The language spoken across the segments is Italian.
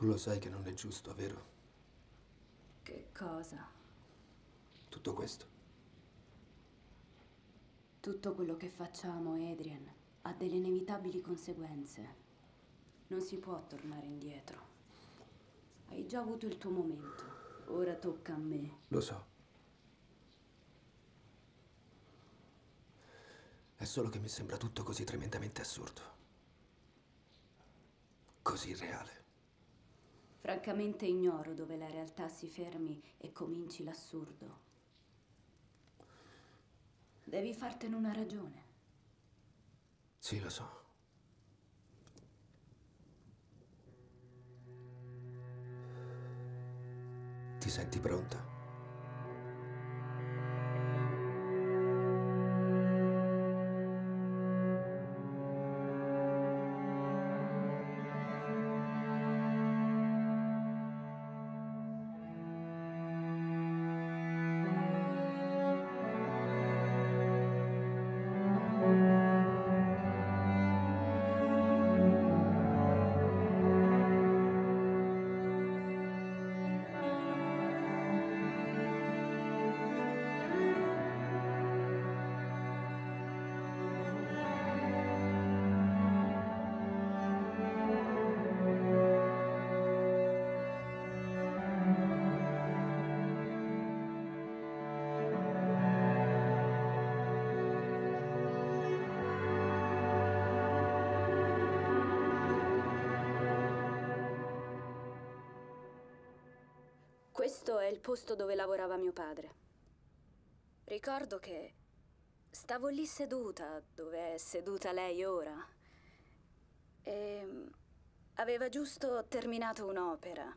Tu lo sai che non è giusto, vero? Che cosa? Tutto questo. Tutto quello che facciamo, Adrian, ha delle inevitabili conseguenze. Non si può tornare indietro. Hai già avuto il tuo momento. Ora tocca a me. Lo so. È solo che mi sembra tutto così tremendamente assurdo. Così reale. Francamente ignoro dove la realtà si fermi e cominci l'assurdo. Devi fartene una ragione. Sì, lo so. Ti senti pronta? Posto dove lavorava mio padre. Ricordo che stavo lì seduta, dove è seduta lei ora. E aveva giusto terminato un'opera.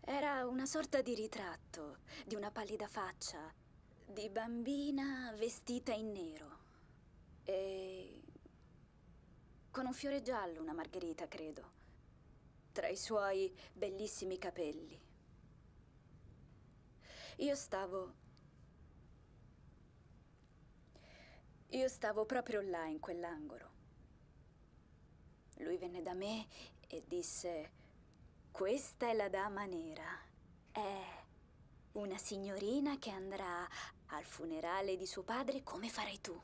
Era una sorta di ritratto di una pallida faccia, di bambina vestita in nero. E con un fiore giallo, una margherita, credo, tra i suoi bellissimi capelli. Io stavo... Io stavo proprio là, in quell'angolo. Lui venne da me e disse, questa è la dama nera. È una signorina che andrà al funerale di suo padre come farai tu.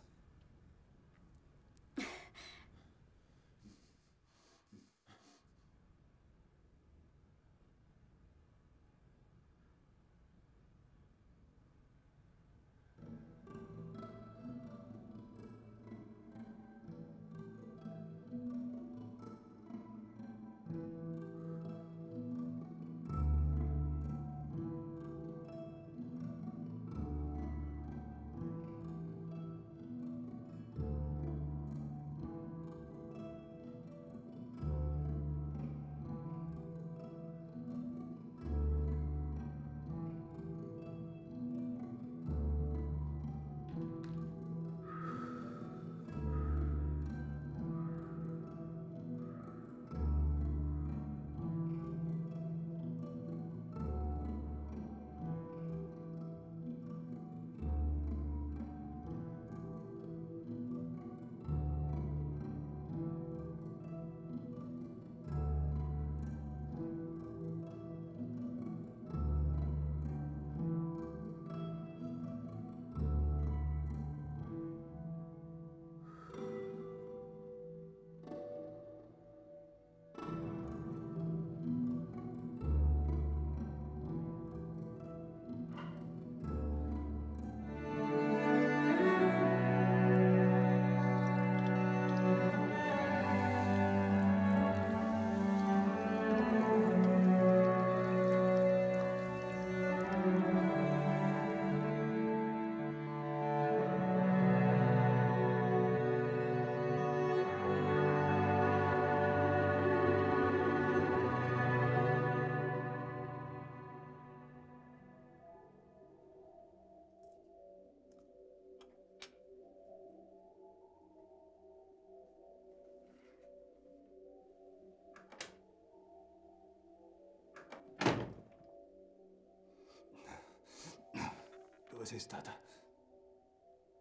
Dove sei stata?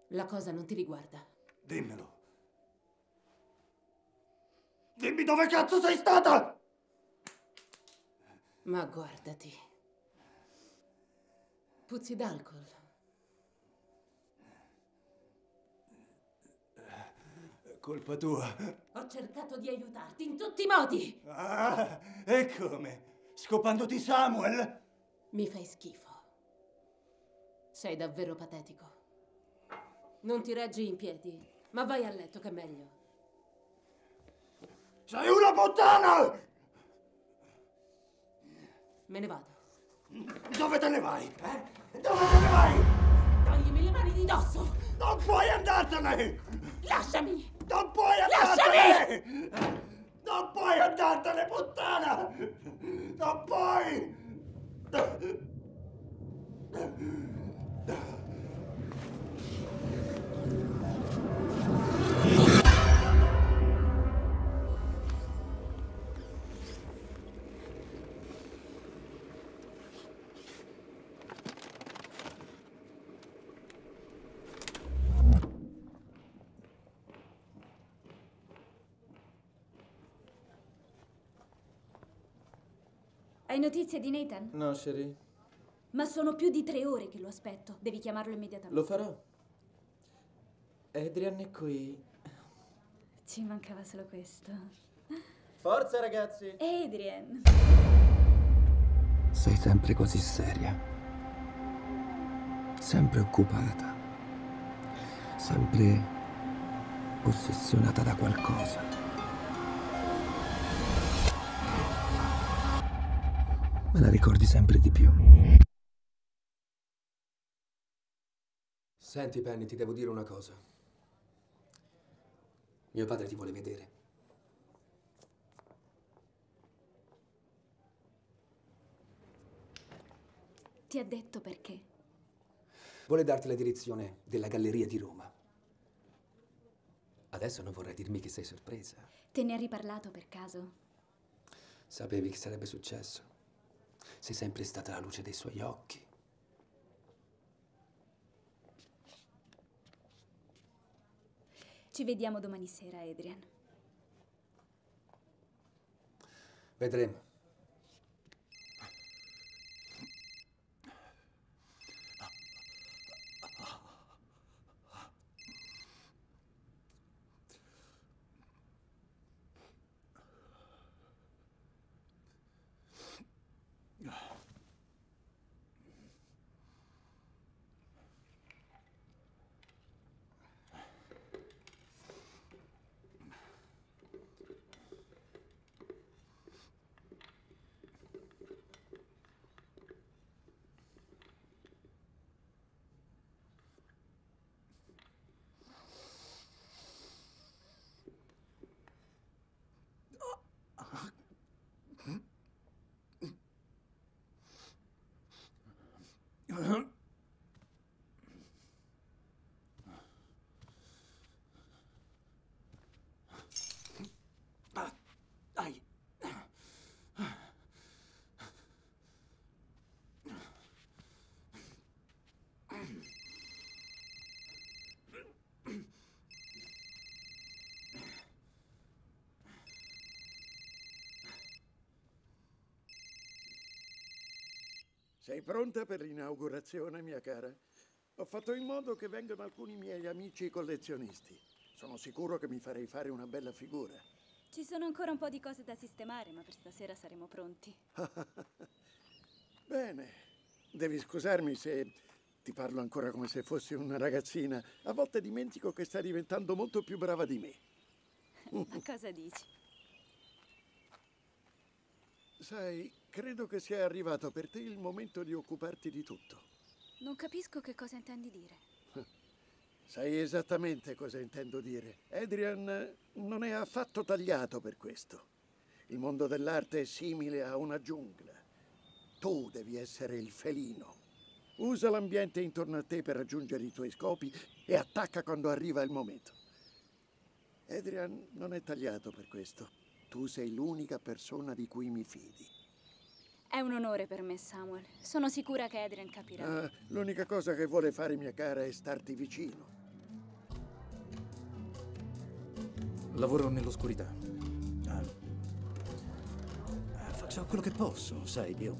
La cosa non ti riguarda. Dimmelo. Dimmi dove cazzo sei stata! Ma guardati. Puzzi d'alcol. Colpa tua. Ho cercato di aiutarti in tutti i modi. Ah, e come? Scopandoti Samuel? Mi fai schifo. Sei davvero patetico. Non ti reggi in piedi, ma vai a letto che è meglio. Sei una puttana! Me ne vado. Dove te ne vai? Eh? Dove te ne vai? Toglimi le mani di dosso! Non puoi andartene! Lasciami! Non puoi andartene! Non puoi andartene, puttana! Non puoi! Notizie di Nathan? No, Sherry, Ma sono più di tre ore che lo aspetto. Devi chiamarlo immediatamente. lo farò. Adrian è qui. Ci mancava solo questo. Forza, ragazzi! Adrian! Sei sempre così seria. Sempre occupata. Sempre ossessionata da qualcosa. Me la ricordi sempre di più. Senti, Penny, ti devo dire una cosa. Mio padre ti vuole vedere. Ti ha detto perché? Vuole darti la direzione della galleria di Roma. Adesso non vorrei dirmi che sei sorpresa. Te ne ha riparlato per caso? Sapevi che sarebbe successo. Sei sempre stata la luce dei suoi occhi. Ci vediamo domani sera, Adrian. Vedremo. Ai. Sei pronta per l'inaugurazione, mia cara? Ho fatto in modo che vengano alcuni miei amici collezionisti. Sono sicuro che mi farei fare una bella figura. Ci sono ancora un po' di cose da sistemare, ma per stasera saremo pronti. Bene, devi scusarmi se ti parlo ancora come se fossi una ragazzina. A volte dimentico che stai diventando molto più brava di me. Ma cosa dici? Sai, credo che sia arrivato per te il momento di occuparti di tutto. Non capisco che cosa intendi dire. Sai esattamente cosa intendo dire. Adrian non è affatto tagliato per questo. Il mondo dell'arte è simile a una giungla. Tu devi essere il felino. Usa l'ambiente intorno a te per raggiungere i tuoi scopi e attacca quando arriva il momento. Adrian non è tagliato per questo. Tu sei l'unica persona di cui mi fidi. È un onore per me, Samuel. Sono sicura che Adrian capirà. Ah, l'unica cosa che vuole fare mia cara è starti vicino. Lavoro nell'oscurità. Ah. Ah, fa Faccio quello che posso, sai, io...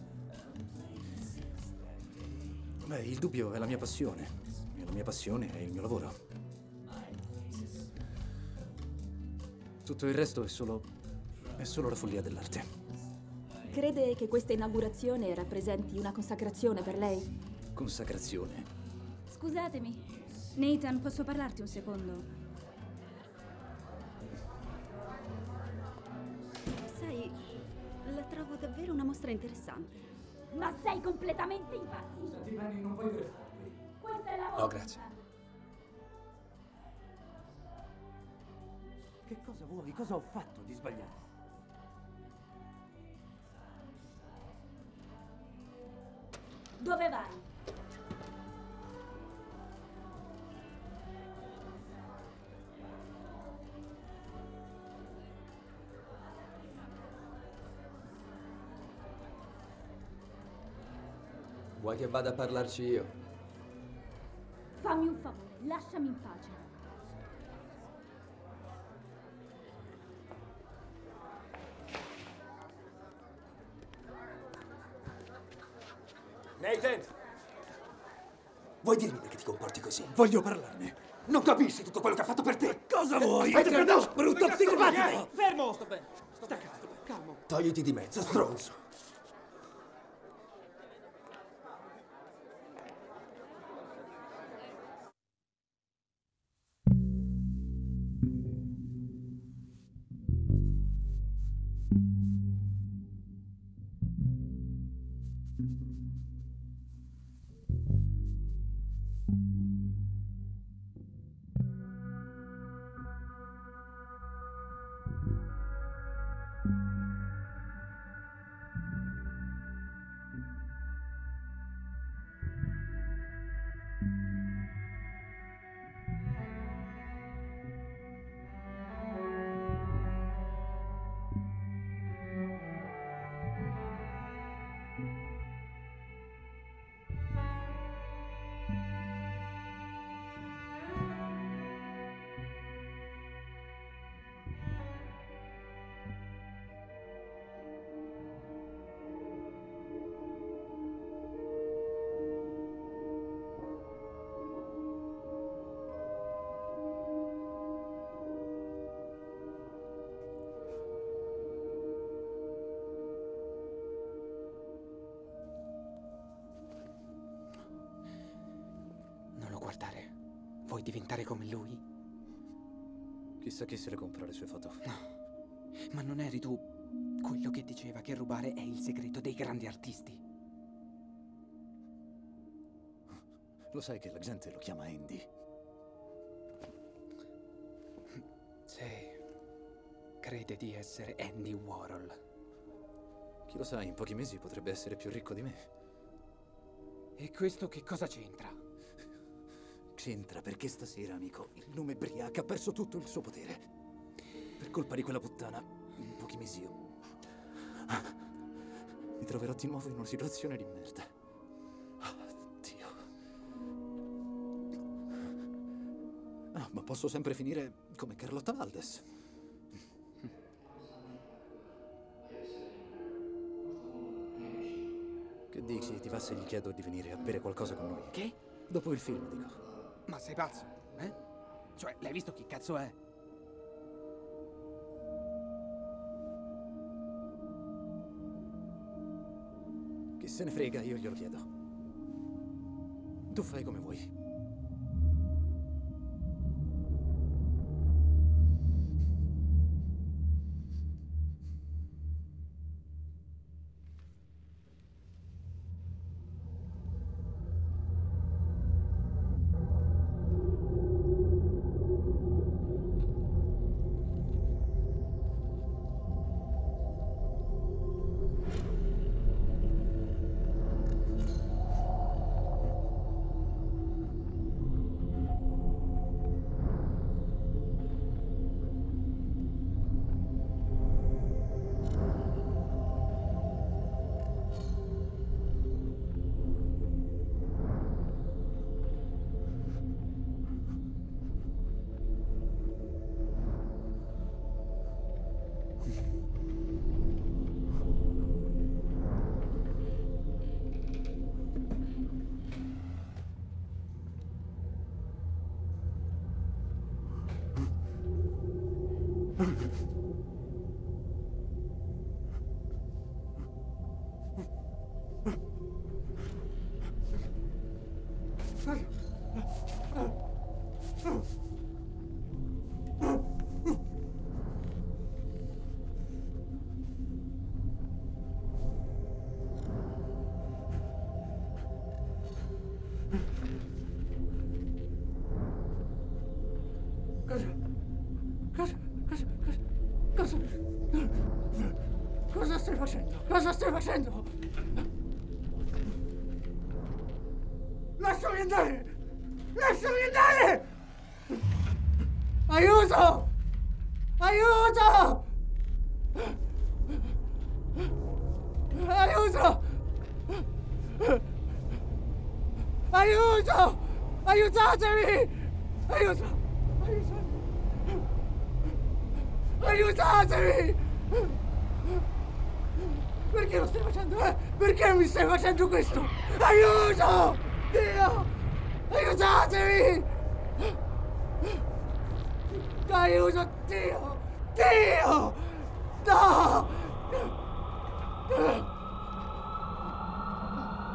Beh, il dubbio è la mia passione. E la mia passione è il mio lavoro. Tutto il resto è solo... è solo la follia dell'arte. Crede che questa inaugurazione rappresenti una consacrazione per lei? Consacrazione. Scusatemi. Nathan, posso parlarti un secondo? Sai, la trovo davvero una mostra interessante. Ma sei completamente impazzito! Senti, Benny, non restare qui. Questa è la No, grazie. Che cosa vuoi? Cosa ho fatto di sbagliato? Dove vai? Vuoi che vada a parlarci io? Fammi un favore, lasciami in pace. Nathan! Vuoi dirmi perché ti comporti così? Voglio parlarne. Non capisci tutto quello che ha fatto per te! Cosa vuoi? Adrian, no! brutto psicopatico! Fermo! Sto bene. Sto bene. Sto bene. Calmo. Togliti di mezzo, stronzo! Chissà chi se le compra le sue foto. Ma non eri tu quello che diceva che rubare è il segreto dei grandi artisti? Lo sai che la gente lo chiama Andy? Sì. Crede di essere Andy Warhol. Chi lo sa, in pochi mesi potrebbe essere più ricco di me. E questo che cosa c'entra? C'entra perché stasera, amico, il nome Briac ha perso tutto il suo potere. Per colpa di quella puttana, in pochi mesi io... Mi troverò di nuovo in una situazione di merda. Ah, Dio. Ah, ma posso sempre finire come Carlotta Valdes. Che dici? Ti va se gli chiedo di venire a bere qualcosa con noi? Che? Dopo il film, dico. Ma sei pazzo, eh? Cioè, l'hai visto chi cazzo è? Chi se ne frega, io glielo chiedo. Tu fai come vuoi. Facendo? Cosa stai facendo? Lasciami andare! Lasciami andare! Aiuto! Aiuto! Aiuto! Aiuto! Aiutatemi! Aiuto! Aiutatemi! Perché lo stai facendo? Eh? Perché mi stai facendo questo? Aiuto! Dio! Aiutatemi! Aiuto! Dio! Dio! No!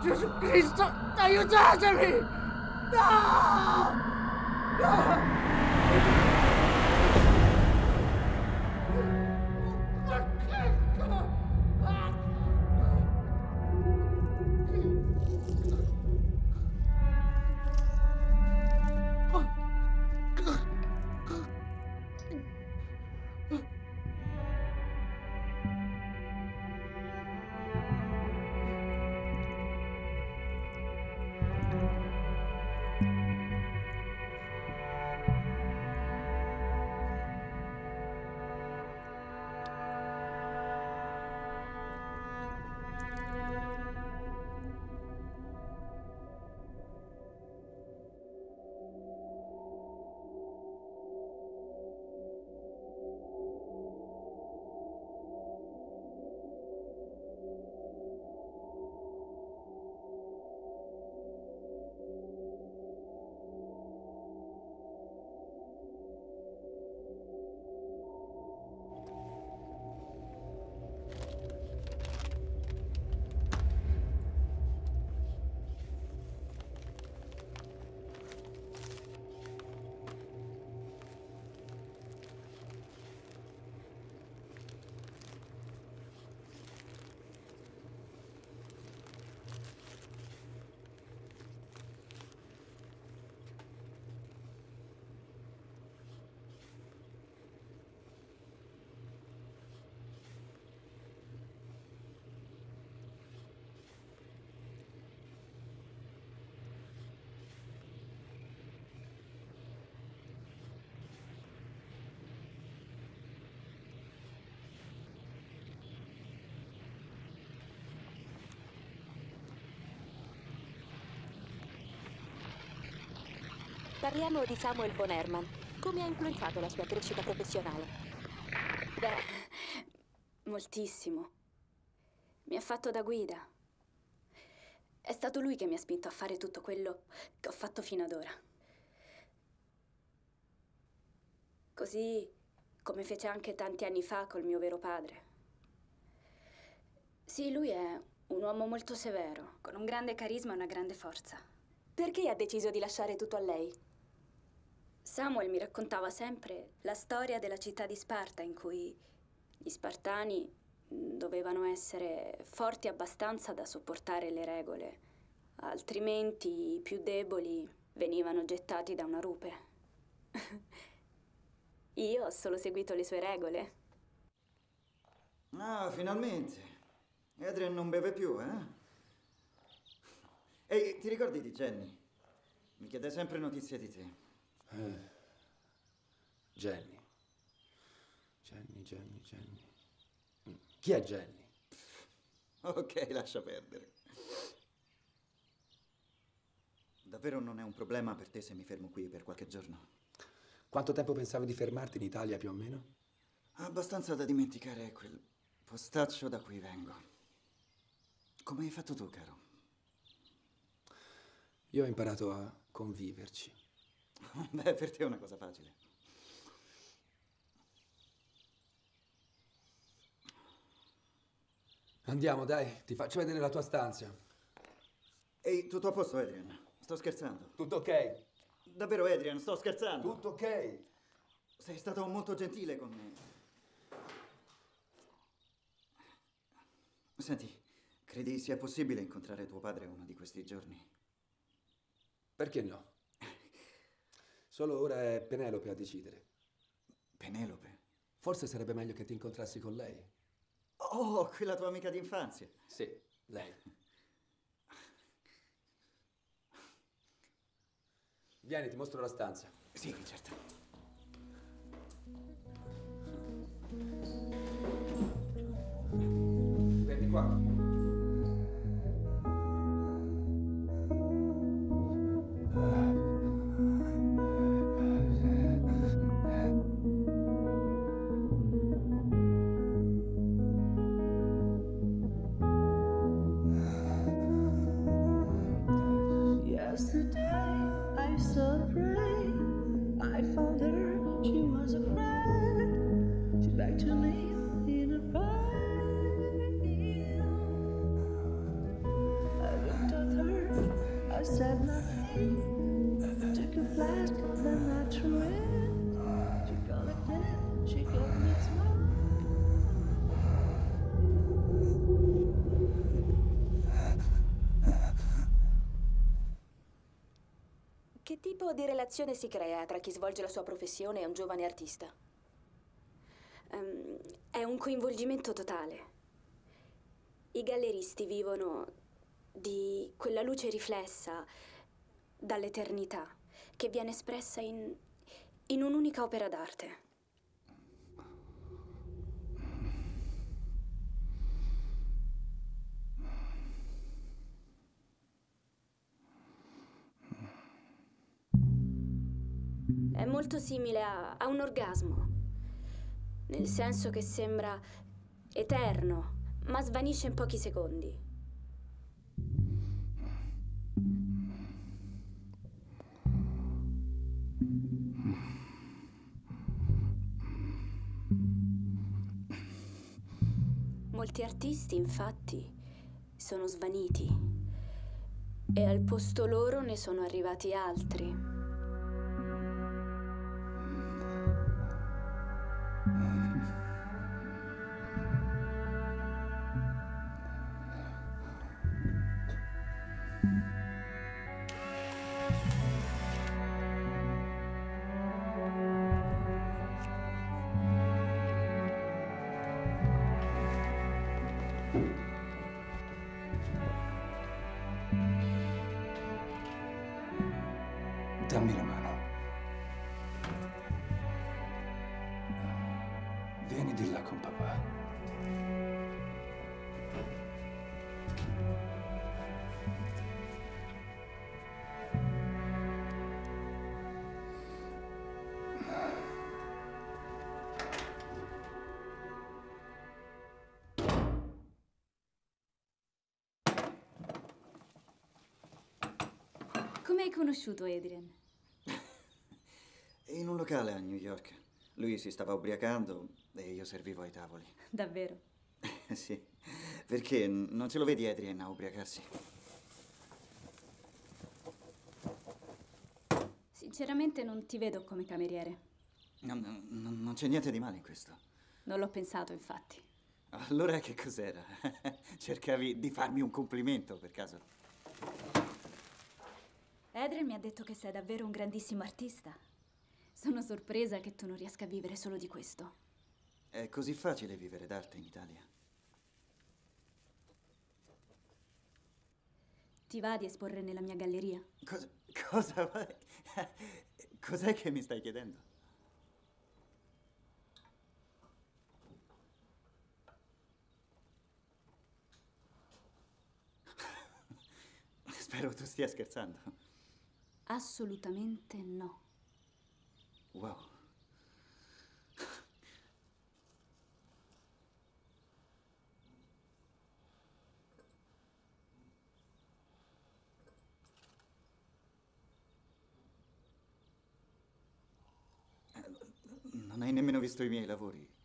Gesù Cristo, aiutatemi! No! No! Parliamo di Samuel von Herman. Come ha influenzato la sua crescita professionale? Beh, moltissimo. Mi ha fatto da guida. È stato lui che mi ha spinto a fare tutto quello che ho fatto fino ad ora. Così come fece anche tanti anni fa col mio vero padre. Sì, lui è un uomo molto severo, con un grande carisma e una grande forza. Perché ha deciso di lasciare tutto a lei? Samuel mi raccontava sempre la storia della città di Sparta in cui gli spartani dovevano essere forti abbastanza da sopportare le regole, altrimenti i più deboli venivano gettati da una rupe. Io ho solo seguito le sue regole. Ah, finalmente. Adrian non beve più, eh? Ehi, ti ricordi di Jenny? Mi chiede sempre notizie di te. Eh. Jenny. Jenny, Jenny, Jenny. Mm. Chi è Jenny? Ok, lascia perdere. Davvero non è un problema per te se mi fermo qui per qualche giorno? Quanto tempo pensavi di fermarti in Italia più o meno? Abbastanza da dimenticare quel postaccio da cui vengo. Come hai fatto tu, caro? Io ho imparato a conviverci. Beh, per te è una cosa facile. Andiamo, dai, ti faccio vedere la tua stanza. Ehi, tutto a posto, Adrian. Sto scherzando. Tutto ok? Davvero, Adrian, sto scherzando. Tutto ok? Sei stato molto gentile con me. Senti, credi sia possibile incontrare tuo padre uno di questi giorni? Perché no? Solo ora è Penelope a decidere. Penelope? Forse sarebbe meglio che ti incontrassi con lei. Oh, quella tua amica d'infanzia. Sì, lei. Vieni, ti mostro la stanza. Sì, certo. Prendi qua. Di relazione si crea tra chi svolge la sua professione e un giovane artista? Ehm, è un coinvolgimento totale. I galleristi vivono di quella luce riflessa dall'eternità che viene espressa in, in un'unica opera d'arte. È molto simile a, a un orgasmo, nel senso che sembra eterno, ma svanisce in pochi secondi. Molti artisti, infatti, sono svaniti e al posto loro ne sono arrivati altri. Conosciuto Adrian? In un locale a New York. Lui si stava ubriacando e io servivo ai tavoli. Davvero? sì. Perché non ce lo vedi Adrian a ubriacarsi? Sinceramente non ti vedo come cameriere. Non, non- non c'è niente di male in questo. Non l'ho pensato, infatti. Allora che cos'era? Cercavi di farmi un complimento per caso? Adrian mi ha detto che sei davvero un grandissimo artista. Sono sorpresa che tu non riesca a vivere solo di questo. È così facile vivere d'arte in Italia. Ti va di esporre nella mia galleria? Cosa? cosa Cos'è che mi stai chiedendo? Spero tu stia scherzando. Assolutamente no. Wow. Non hai nemmeno visto i miei lavori.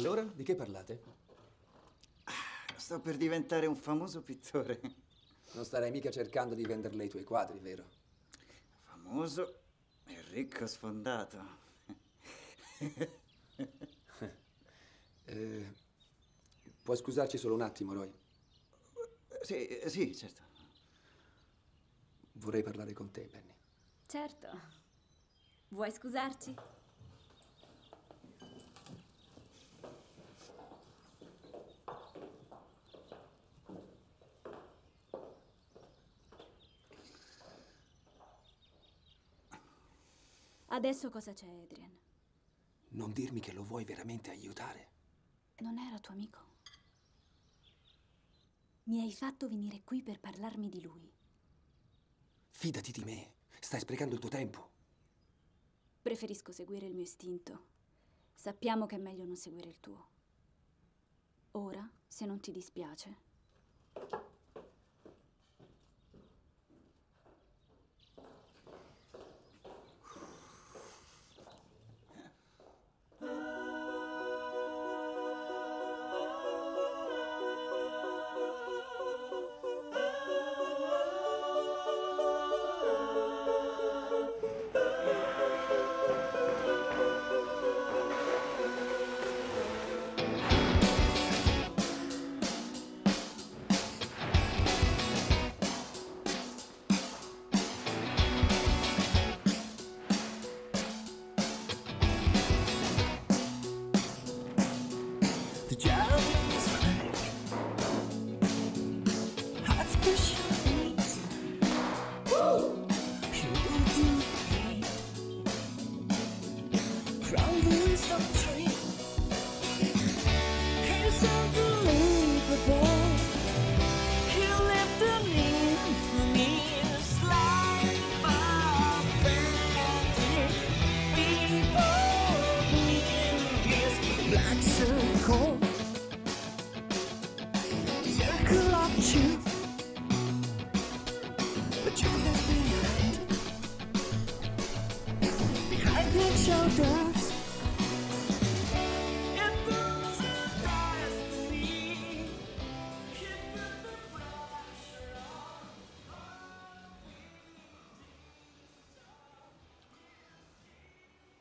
Allora, di che parlate? Sto per diventare un famoso pittore. Non starai mica cercando di venderle i tuoi quadri, vero? Famoso e ricco sfondato. Eh, puoi scusarci solo un attimo, Roy? Sì, sì, certo. Vorrei parlare con te, Penny. Certo. Vuoi scusarci? Adesso cosa c'è, Adrian? Non dirmi che lo vuoi veramente aiutare. Non era tuo amico? Mi hai fatto venire qui per parlarmi di lui. Fidati di me. Stai sprecando il tuo tempo. Preferisco seguire il mio istinto. Sappiamo che è meglio non seguire il tuo. Ora, se non ti dispiace,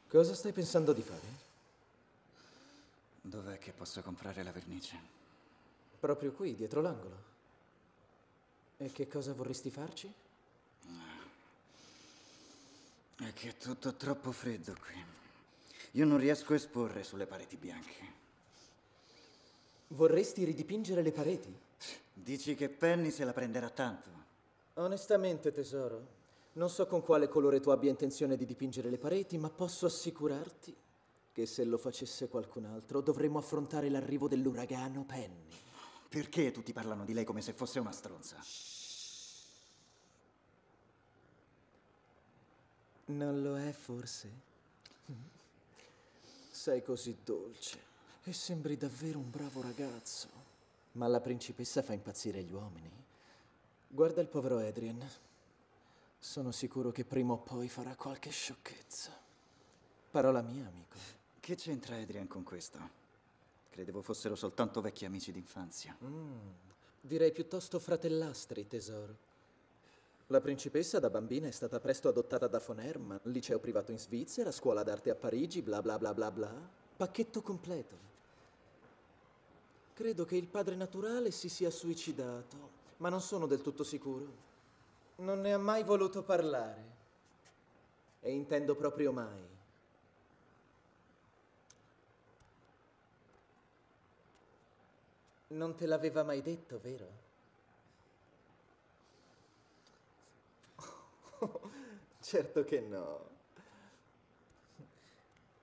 Cosa stai pensando di fare? Dov'è che posso comprare la vernice? Proprio qui, dietro l'angolo. E che cosa vorresti farci? È che è tutto troppo freddo qui. Io non riesco a esporre sulle pareti bianche. Vorresti ridipingere le pareti? Dici che Penny se la prenderà tanto? Onestamente, tesoro, non so con quale colore tu abbia intenzione di dipingere le pareti, ma posso assicurarti che se lo facesse qualcun altro dovremmo affrontare l'arrivo dell'uragano Penny. Perché tutti parlano di lei come se fosse una stronza? Non lo è forse? Sei così dolce e sembri davvero un bravo ragazzo. Ma la principessa fa impazzire gli uomini. Guarda il povero Adrian. Sono sicuro che prima o poi farà qualche sciocchezza. Parola mia, amico. Che c'entra Adrian con questo? Credevo fossero soltanto vecchi amici d'infanzia. Mm, direi piuttosto fratellastri, tesoro. La principessa da bambina è stata presto adottata da von Hermann, liceo privato in Svizzera, scuola d'arte a Parigi, bla bla bla bla bla. Pacchetto completo. Credo che il padre naturale si sia suicidato, ma non sono del tutto sicuro. Non ne ha mai voluto parlare. E intendo proprio mai. Non te l'aveva mai detto, vero? certo che no.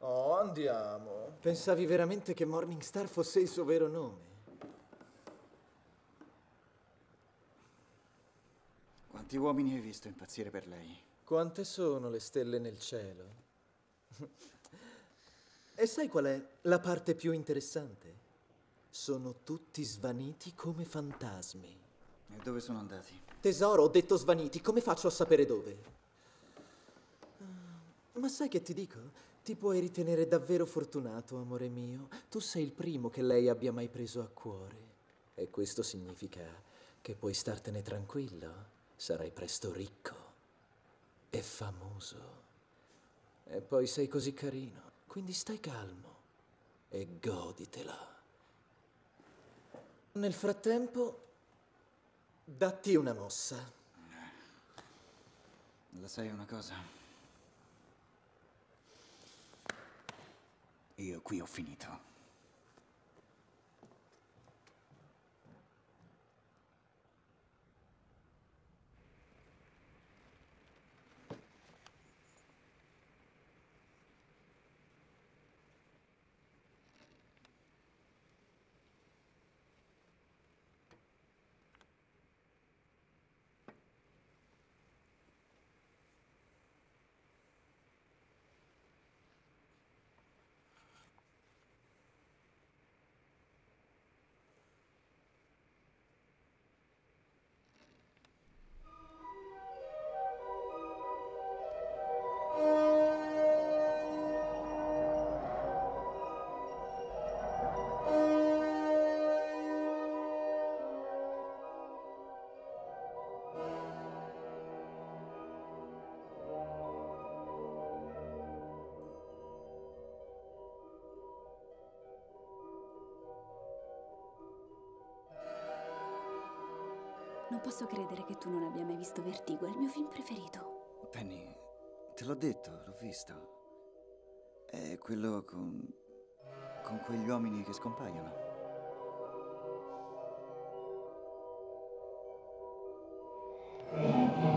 Oh, andiamo. Pensavi veramente che Morningstar fosse il suo vero nome? Quanti uomini hai visto impazzire per lei? Quante sono le stelle nel cielo? e sai qual è la parte più interessante? Sono tutti svaniti come fantasmi. E dove sono andati? Tesoro, ho detto svaniti, come faccio a sapere dove? Ma sai che ti dico? Ti puoi ritenere davvero fortunato, amore mio. Tu sei il primo che lei abbia mai preso a cuore. E questo significa che puoi startene tranquillo. Sarai presto ricco e famoso. E poi sei così carino, quindi stai calmo e goditela. Nel frattempo, datti una mossa. La sai una cosa? Io qui ho finito. Non posso credere che tu non abbia mai visto Vertigo, è il mio film preferito. Penny, te l'ho detto, l'ho visto. È quello con. con quegli uomini che scompaiono. Penny.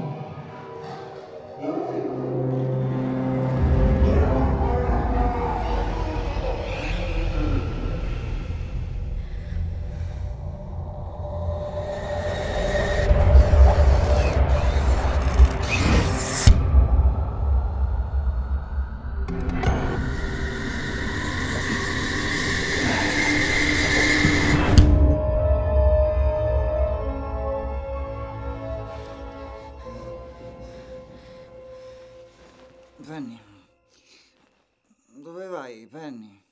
Dove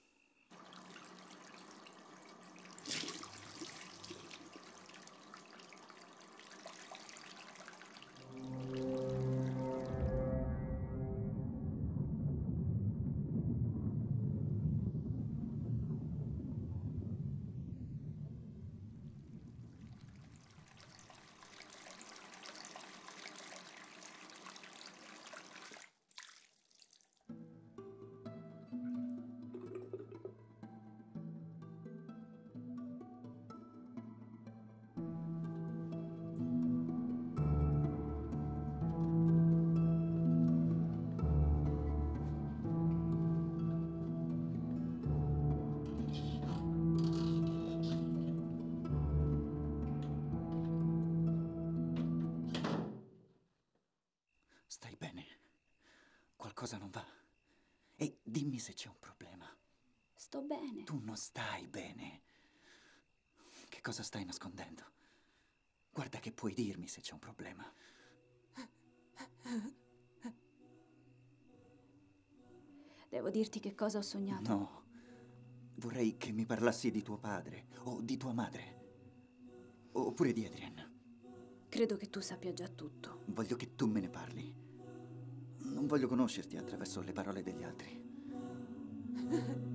Qualcosa non va? E dimmi se c'è un problema. Sto bene. Tu non stai bene. Che cosa stai nascondendo? Guarda che puoi dirmi se c'è un problema. Devo dirti che cosa ho sognato. No. Vorrei che mi parlassi di tuo padre o di tua madre. Oppure di Adrian. Credo che tu sappia già tutto. Voglio che tu me ne parli. Voglio conoscerti attraverso le parole degli altri.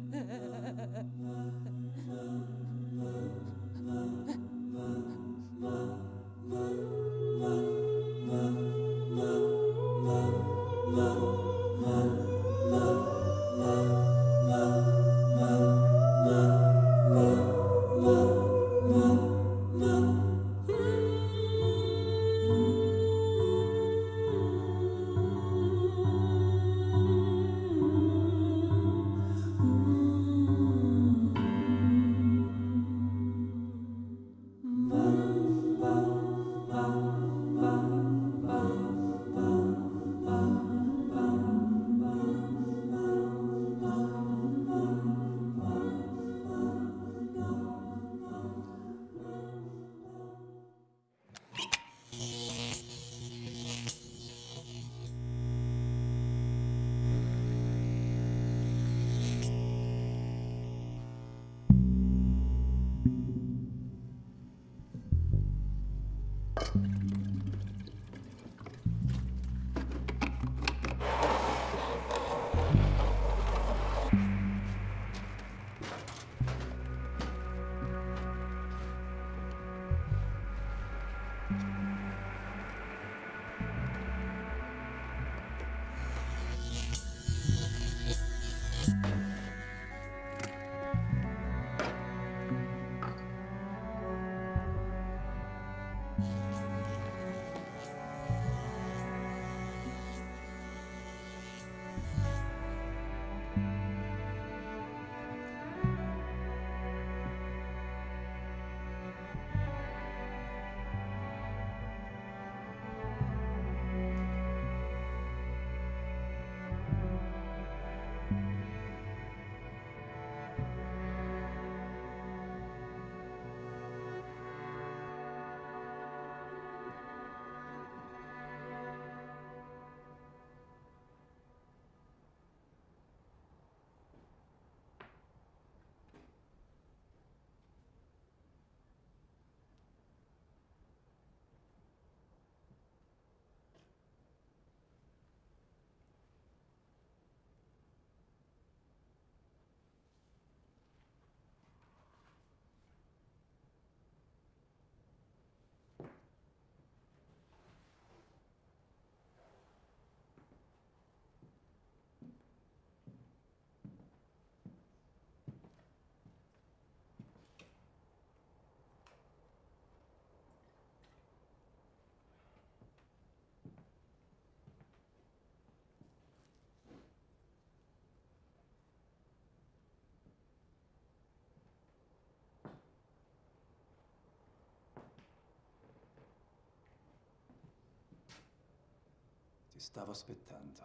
stavo aspettando.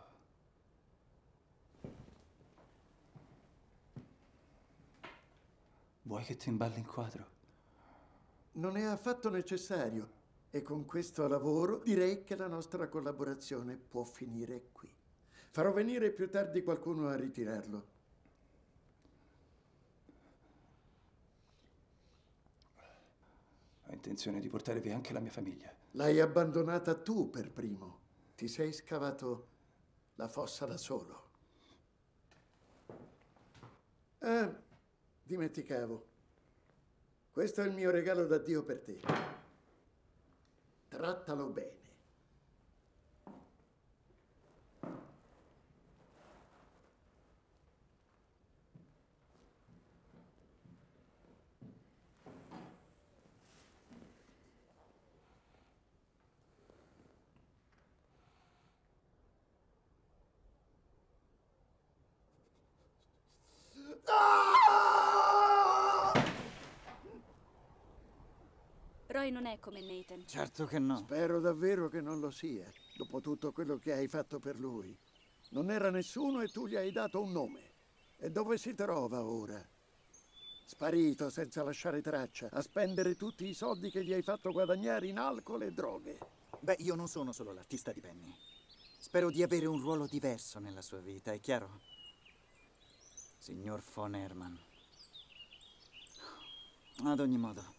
Vuoi che ti imballi in quadro? Non è affatto necessario e con questo lavoro direi che la nostra collaborazione può finire qui. Farò venire più tardi qualcuno a ritirarlo. Ho intenzione di portare via anche la mia famiglia. L'hai abbandonata tu per primo. Ti sei scavato la fossa da solo. Ah, dimenticavo. Questo è il mio regalo da Dio per te. Trattalo bene. Roy non è come Nathan. Certo che no. Spero davvero che non lo sia, dopo tutto quello che hai fatto per lui. Non era nessuno e tu gli hai dato un nome. E dove si trova ora? Sparito senza lasciare traccia, a spendere tutti i soldi che gli hai fatto guadagnare in alcol e droghe. Beh, io non sono solo l'artista di Penny. Spero di avere un ruolo diverso nella sua vita, è chiaro? Signor von Herman. Ad ogni modo,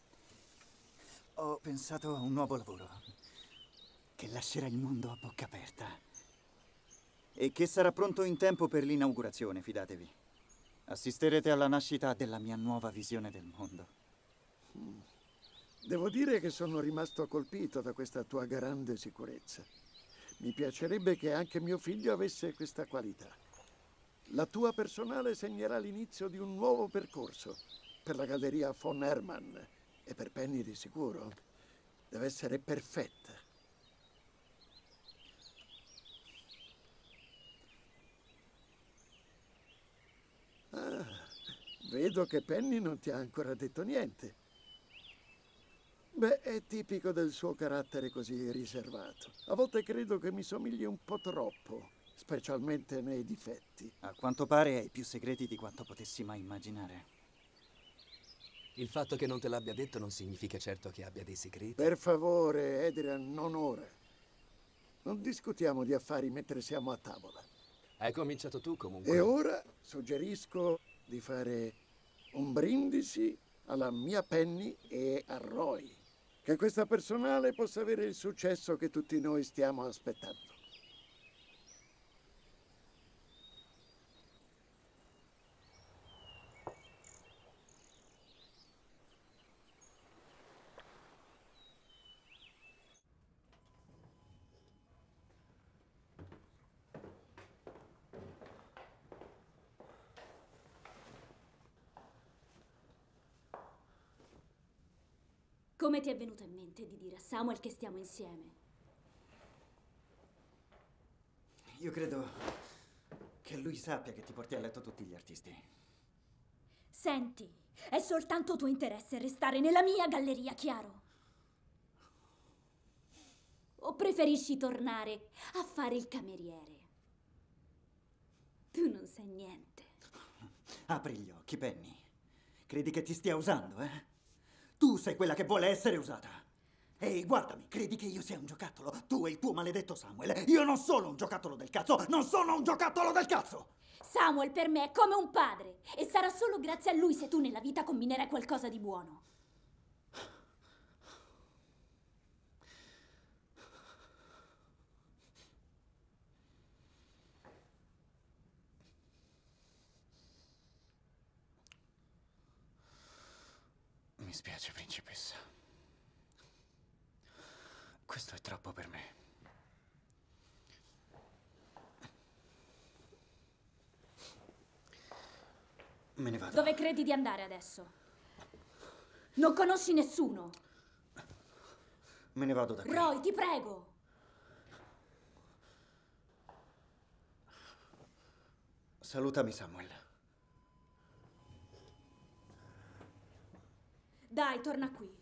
ho pensato a un nuovo lavoro che lascerà il mondo a bocca aperta e che sarà pronto in tempo per l'inaugurazione, fidatevi. Assisterete alla nascita della mia nuova visione del mondo. Devo dire che sono rimasto colpito da questa tua grande sicurezza. Mi piacerebbe che anche mio figlio avesse questa qualità. La tua personale segnerà l'inizio di un nuovo percorso per la galleria von Hermann e per Penny di sicuro. Deve essere perfetta. Ah, vedo che Penny non ti ha ancora detto niente. Beh, è tipico del suo carattere così riservato. A volte credo che mi somigli un po' troppo, specialmente nei difetti. A quanto pare hai più segreti di quanto potessi mai immaginare. Il fatto che non te l'abbia detto non significa certo che abbia dei segreti. Per favore, Adrian, non ora. Non discutiamo di affari mentre siamo a tavola. Hai cominciato tu comunque. E ora suggerisco di fare un brindisi alla mia Penny e a Roy. Che questa personale possa avere il successo che tutti noi stiamo aspettando. Come ti è venuto in mente di dire a Samuel che stiamo insieme? Io credo che lui sappia che ti porti a letto tutti gli artisti. Senti, è soltanto tuo interesse restare nella mia galleria, chiaro? O preferisci tornare a fare il cameriere? Tu non sai niente. Apri gli occhi, Penny. Credi che ti stia usando, eh? Tu sei quella che vuole essere usata. Ehi, guardami, credi che io sia un giocattolo? Tu e il tuo maledetto Samuel. Io non sono un giocattolo del cazzo! Non sono un giocattolo del cazzo! Samuel per me è come un padre e sarà solo grazie a lui se tu nella vita combinerai qualcosa di buono. Mi spiace, principessa. Questo è troppo per me. Me ne vado. Dove credi di andare adesso? Non conosci nessuno. Me ne vado da qui. Roy, ti prego. Salutami, Samuel. Dai, torna qui.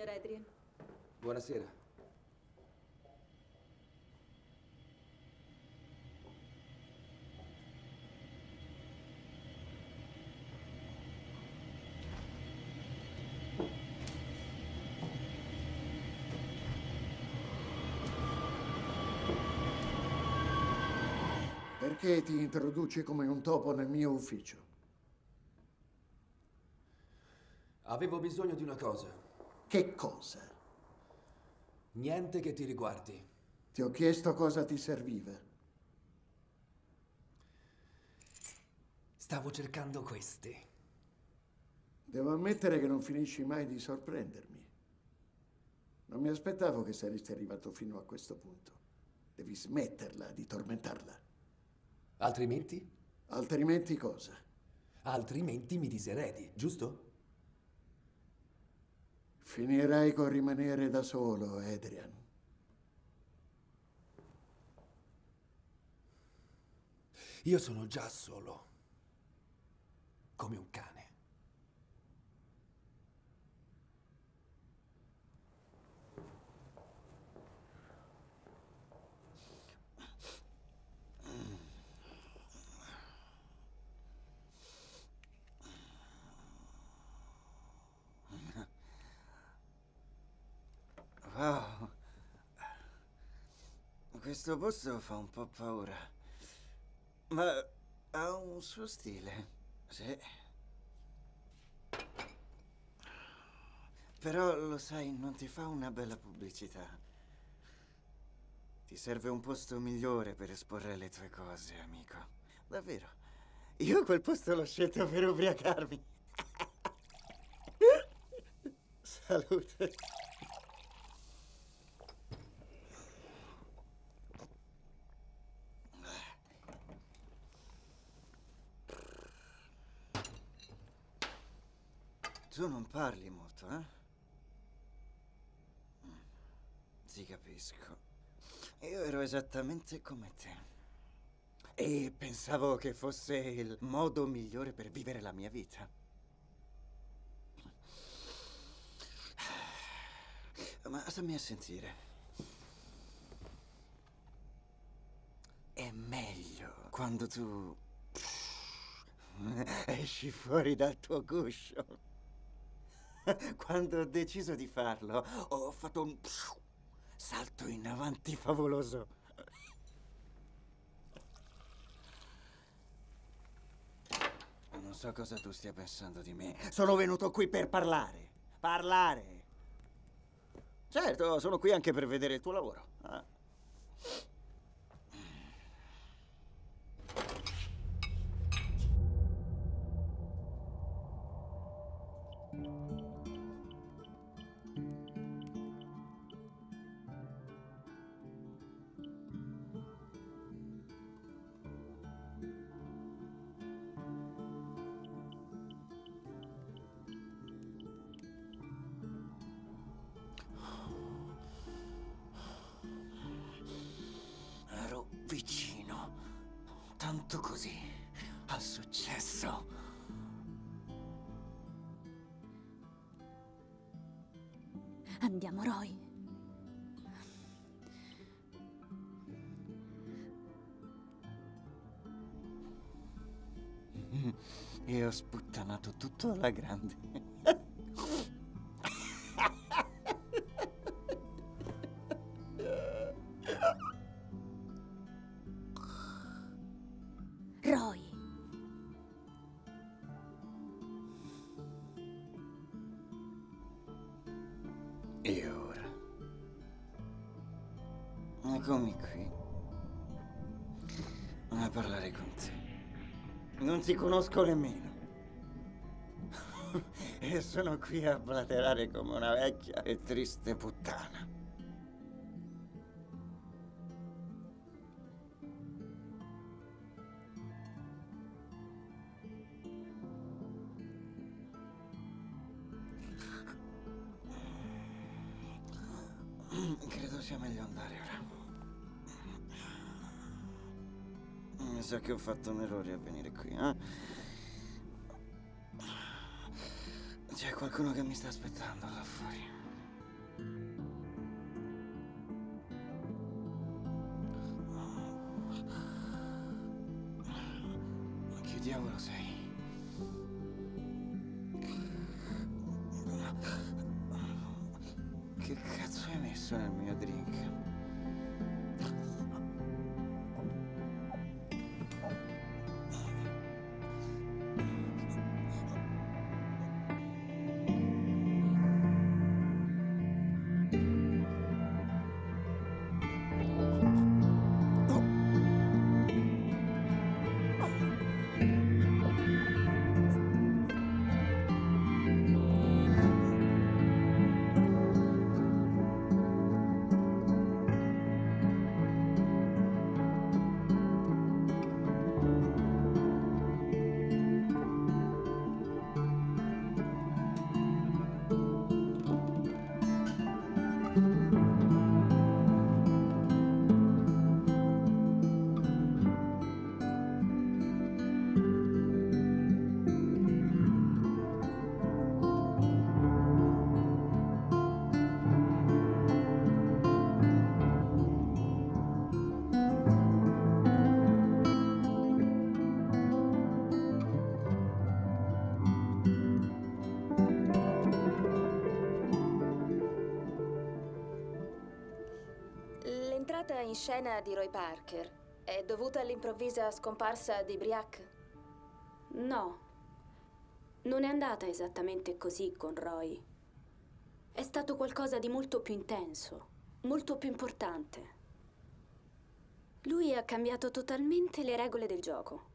Signor Adrian. Buonasera. Perché ti introduci come un topo nel mio ufficio? Avevo bisogno di una cosa. Che cosa? Niente che ti riguardi. Ti ho chiesto cosa ti serviva. Stavo cercando questi. Devo ammettere che non finisci mai di sorprendermi. Non mi aspettavo che saresti arrivato fino a questo punto. Devi smetterla di tormentarla. Altrimenti? Altrimenti cosa? Altrimenti mi diseredi, giusto? Finirai con rimanere da solo, Adrian. Io sono già solo. Come un cane. Wow. Questo posto fa un po' paura. Ma ha un suo stile, sì. Però lo sai, non ti fa una bella pubblicità. Ti serve un posto migliore per esporre le tue cose, amico. Davvero. Io quel posto l'ho scelto per ubriacarmi. Salute. Tu non parli molto, eh? Mm, Sì, capisco. Io ero esattamente come te. E pensavo che fosse il modo migliore per vivere la mia vita. Ma stammi a sentire. È meglio quando tu esci fuori dal tuo guscio. Quando ho deciso di farlo, ho fatto un salto in avanti favoloso. Non so cosa tu stia pensando di me. Sono venuto qui per parlare. Parlare. Certo, sono qui anche per vedere il tuo lavoro. Ah. Roy. E ho sputtanato tutto alla grande. Ti conosco nemmeno. e sono qui a blaterare come una vecchia e triste puttana. Che ho fatto un errore a venire qui, eh? C'è qualcuno che mi sta aspettando là fuori. In scena di Roy Parker è dovuta all'improvvisa scomparsa di Briac? No, non è andata esattamente così con Roy. È stato qualcosa di molto più intenso, molto più importante. Lui ha cambiato totalmente le regole del gioco.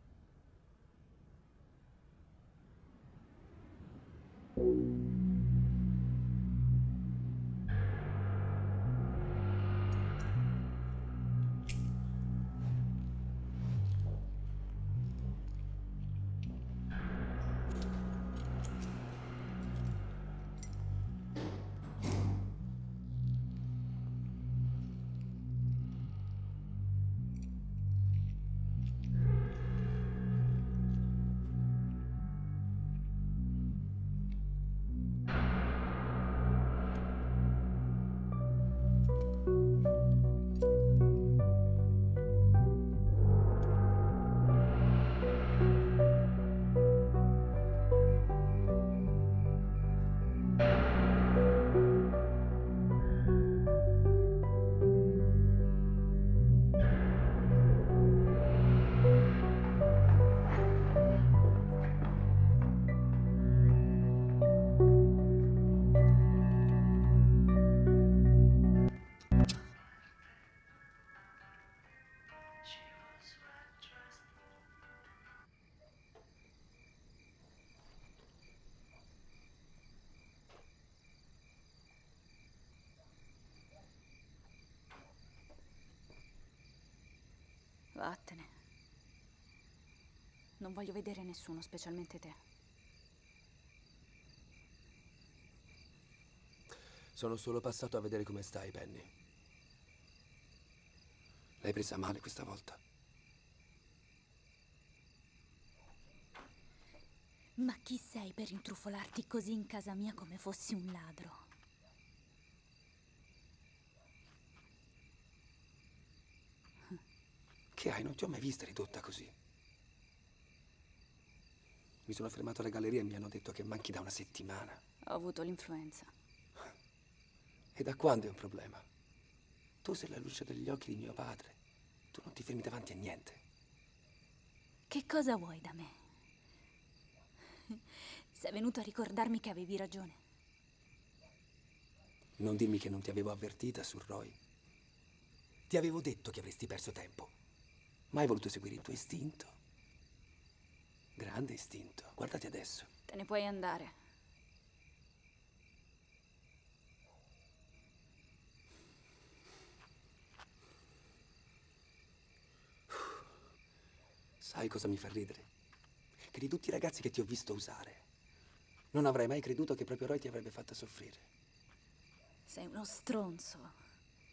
Vattene. Non voglio vedere nessuno, specialmente te. Sono solo passato a vedere come stai, Penny. L'hai presa male questa volta. Ma chi sei per intrufolarti così in casa mia come fossi un ladro? Che hai? Non ti ho mai vista ridotta così. Mi sono fermato alla galleria e mi hanno detto che manchi da una settimana. Ho avuto l'influenza. E da quando è un problema? Tu sei la luce degli occhi di mio padre. Tu non ti fermi davanti a niente. Che cosa vuoi da me? Sei venuto a ricordarmi che avevi ragione. Non dirmi che non ti avevo avvertita su Roy. Ti avevo detto che avresti perso tempo. Mai voluto seguire il tuo istinto. Grande istinto. Guardati adesso. Te ne puoi andare. Sai cosa mi fa ridere? Che di tutti i ragazzi che ti ho visto usare, non avrei mai creduto che proprio Roy ti avrebbe fatta soffrire. Sei uno stronzo.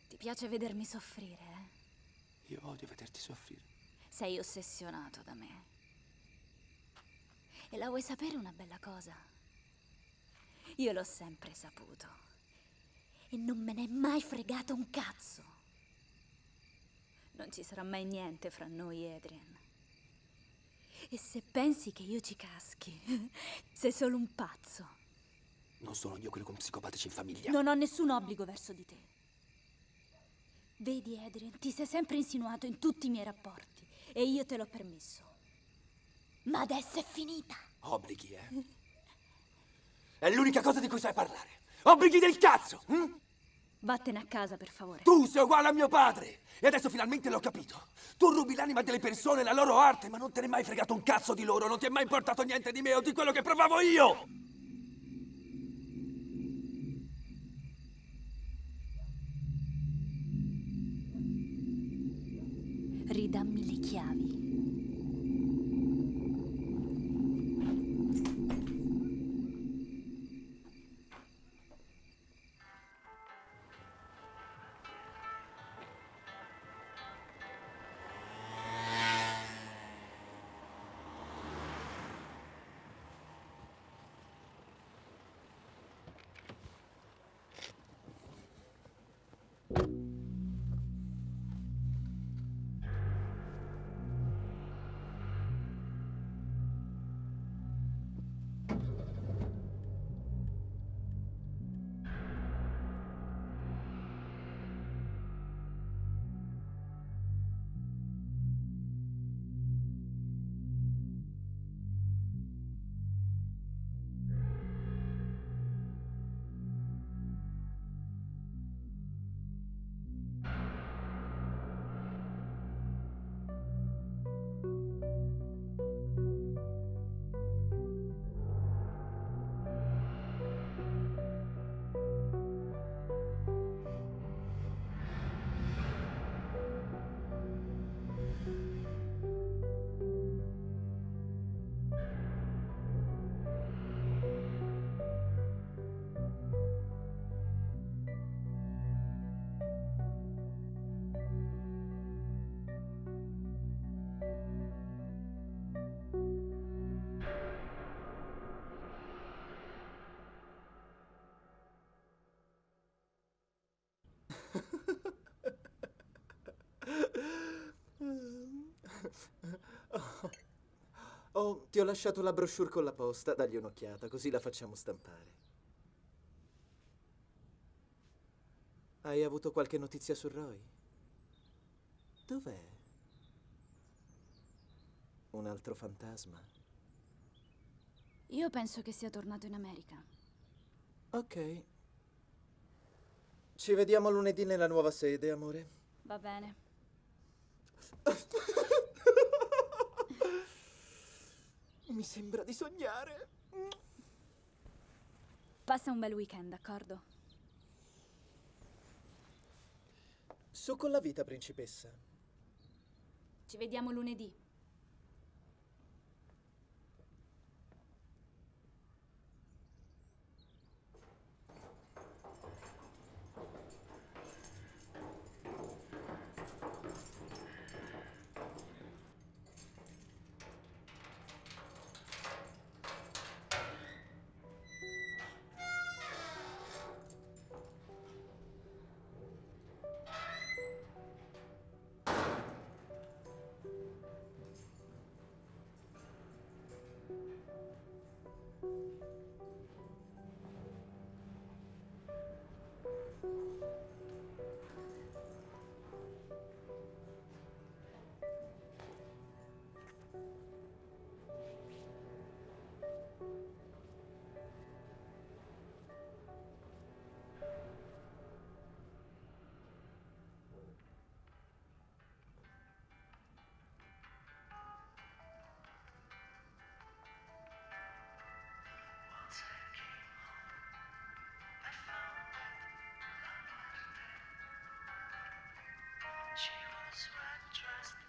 Ti piace vedermi soffrire, eh? Io odio vederti soffrire. Sei ossessionato da me. E la vuoi sapere una bella cosa? Io l'ho sempre saputo. E non me ne è mai fregato un cazzo. Non ci sarà mai niente fra noi, Adrian. E se pensi che io ci caschi, sei solo un pazzo. Non sono io quello con psicopatici in famiglia. Non ho nessun obbligo verso di te. Vedi, Adrian, ti sei sempre insinuato in tutti i miei rapporti e io te l'ho permesso. Ma adesso è finita. Obblighi, eh? È l'unica cosa di cui sai parlare. Obblighi del cazzo! hm? Vattene a casa, per favore. Tu sei uguale a mio padre! E adesso finalmente l'ho capito. Tu rubi l'anima delle persone, la loro arte, ma non te ne è mai fregato un cazzo di loro, non ti è mai importato niente di me o di quello che provavo io! Ridammi le chiavi. Oh. Oh, ti ho lasciato la brochure con la posta, dagli un'occhiata, così la facciamo stampare. Hai avuto qualche notizia su Roy? Dov'è? Un altro fantasma? Io penso che sia tornato in America. Ok. Ci vediamo lunedì nella nuova sede, amore. Va bene. Mi sembra di sognare. Passa un bel weekend, d'accordo? Su con la vita, principessa. Ci vediamo lunedì. trust.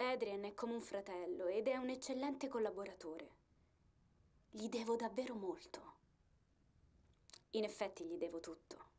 Adrian è come un fratello ed è un eccellente collaboratore. Gli devo davvero molto. In effetti gli devo tutto.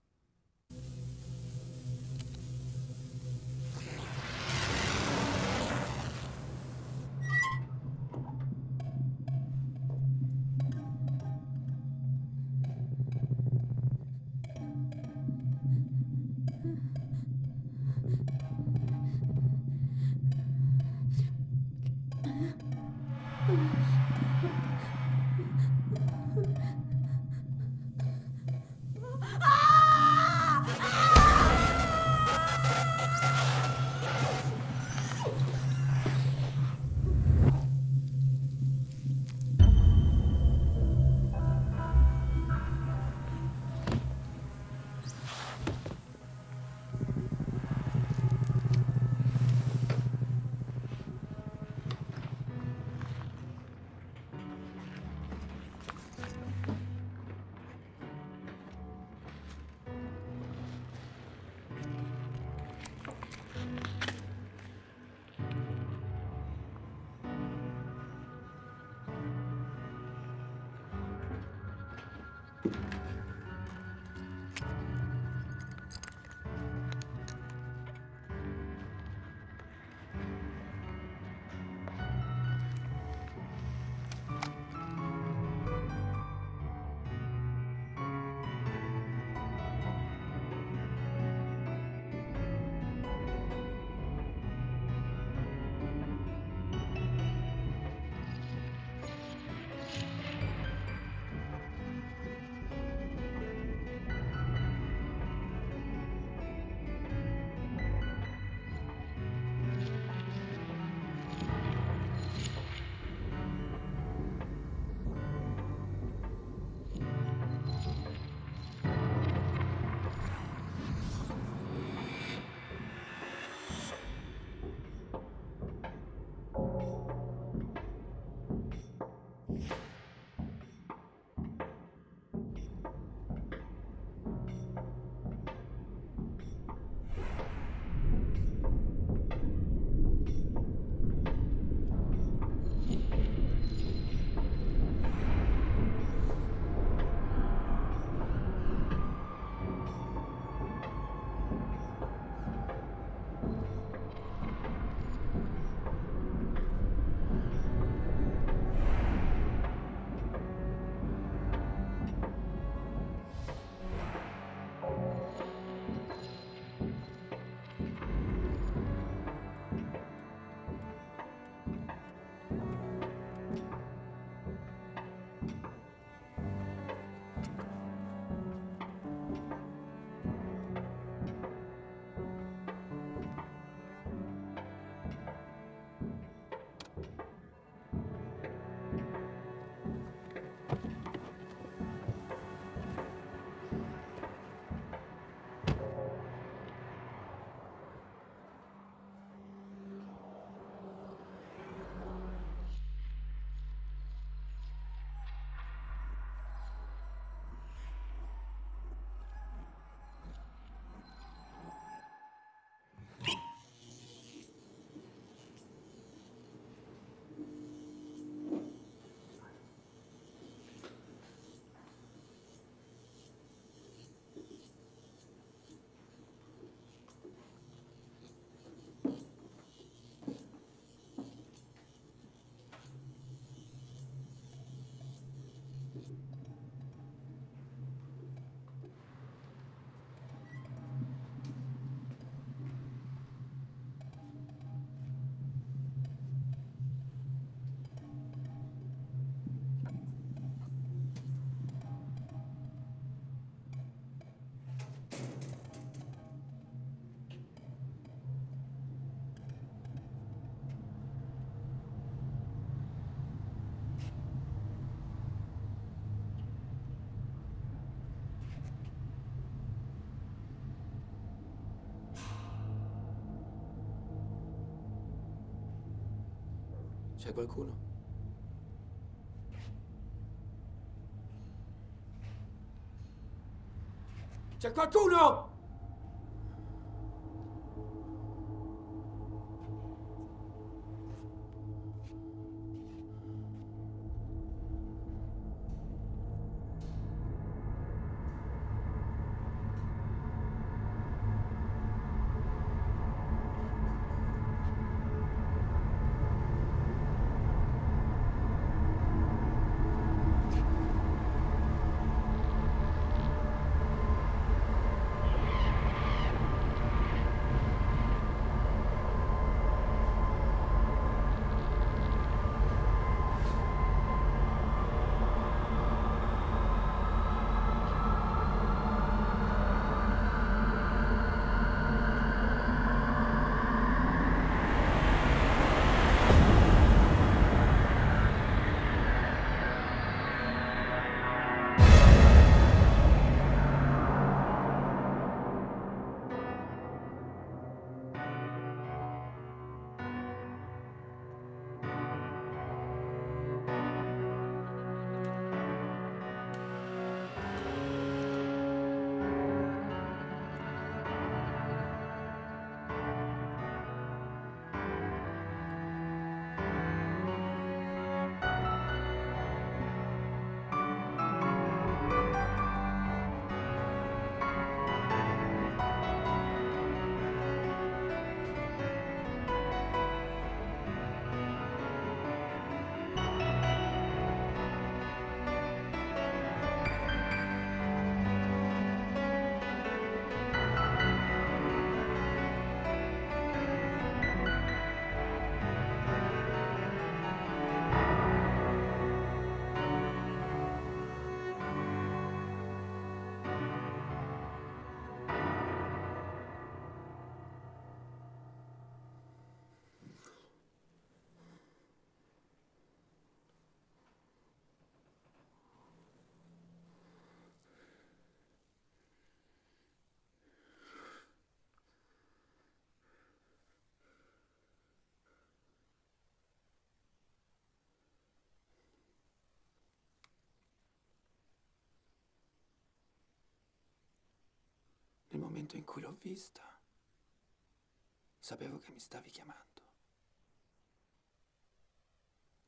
C'è qualcuno? C'è qualcuno? Momento in cui l'ho vista, sapevo che mi stavi chiamando.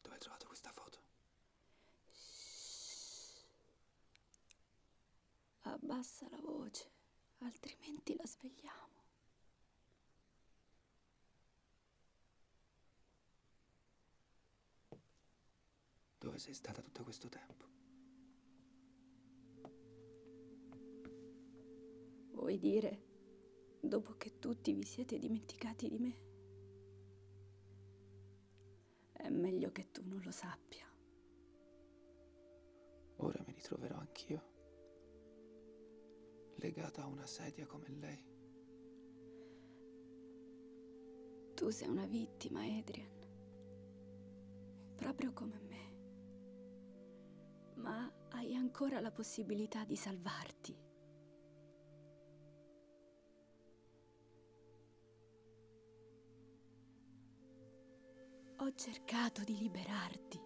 Dove hai trovato questa foto? Abbassa la voce, altrimenti la svegliamo. Dove sei stata tutto questo tempo? Vuoi dire, dopo che tutti vi siete dimenticati di me? È meglio che tu non lo sappia. Ora mi ritroverò anch'io. Legata a una sedia come lei. Tu sei una vittima, Adrian. Proprio come me. Ma hai ancora la possibilità di salvarti. Ho cercato di liberarti.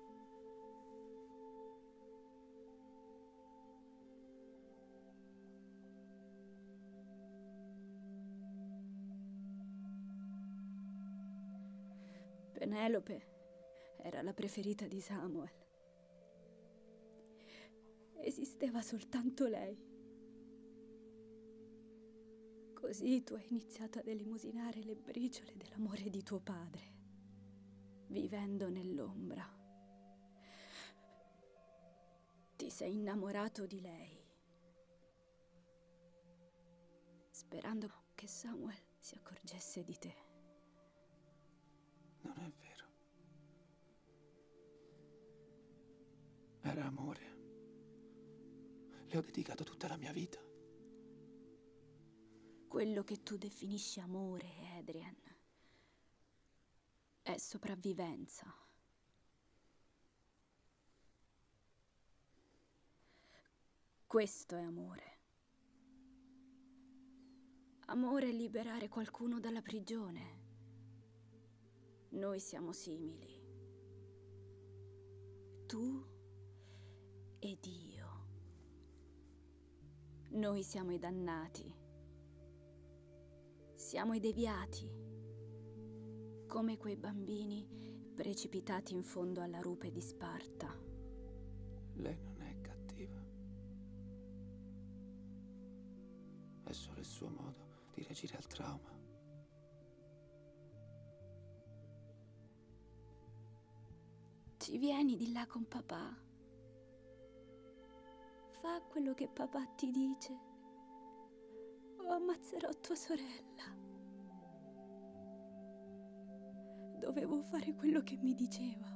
Penelope era la preferita di Samuel. Esisteva soltanto lei. Così tu hai iniziato ad elemosinare le briciole dell'amore di tuo padre, vivendo nell'ombra. Ti sei innamorato di lei, sperando che Samuel si accorgesse di te. Non è vero. Era amore. Le ho dedicato tutta la mia vita. Quello che tu definisci amore, Adrian, è sopravvivenza. Questo è amore. Amore è liberare qualcuno dalla prigione. Noi siamo simili. Tu ed io. Noi siamo i dannati. Siamo i deviati. Come quei bambini precipitati in fondo alla rupe di Sparta. Lei non è cattiva. È solo il suo modo di reagire al trauma. Ci vieni di là con papà. Fa quello che papà ti dice. O ammazzerò tua sorella. Dovevo fare quello che mi diceva.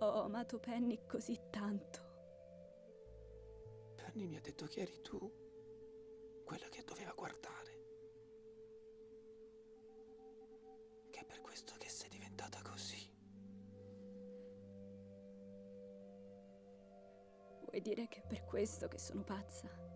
Ho amato Penny così tanto. Penny mi ha detto che eri tu, quella che doveva guardare. Che è per questo che sei diventata così. Vuoi dire che è per questo che sono pazza?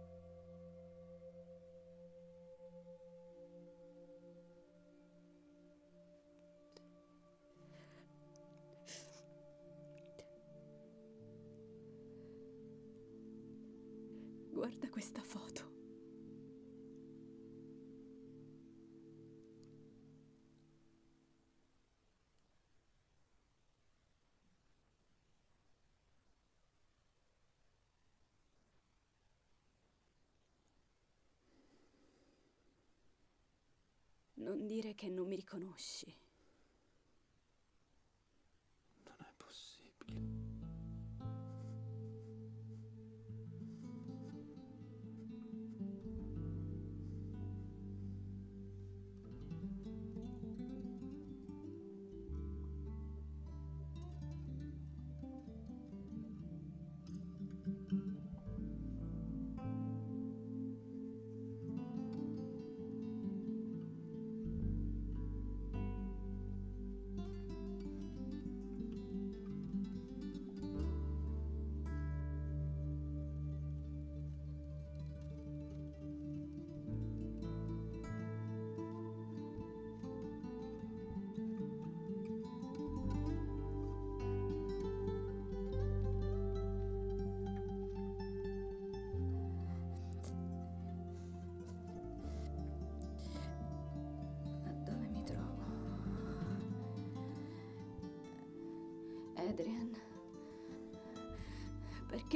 Non dire che non mi riconosci.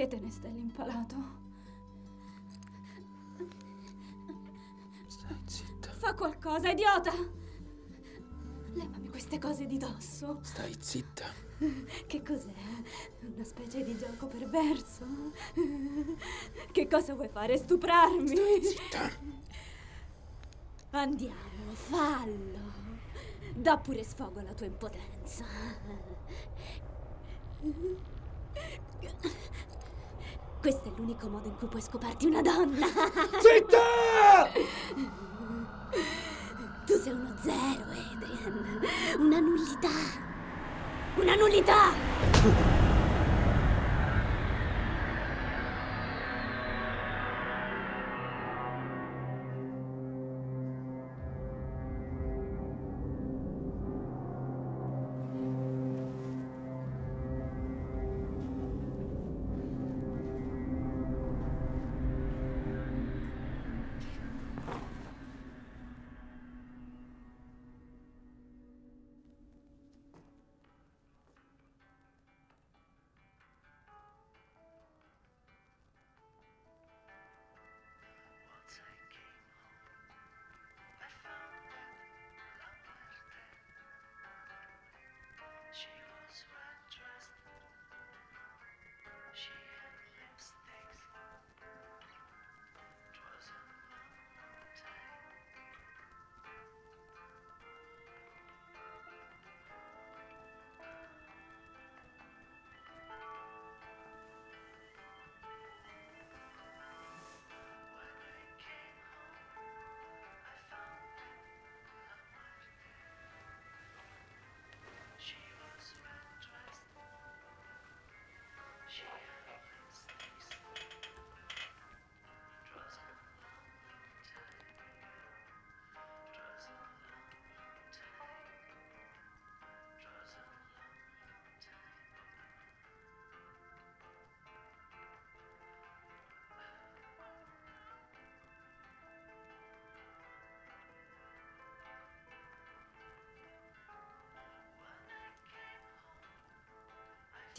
Perché te ne stai impalato? Stai zitta. Fa qualcosa, idiota! Levami queste cose di dosso. Stai zitta. Che cos'è? Una specie di gioco perverso? Che cosa vuoi fare? Stuprarmi? Stai zitta. Andiamo, fallo. Dà pure sfogo alla tua impotenza. Questo è l'unico modo in cui puoi scoparti una donna. Zitta! Tu sei uno zero, Adrian. Una nullità. Una nullità!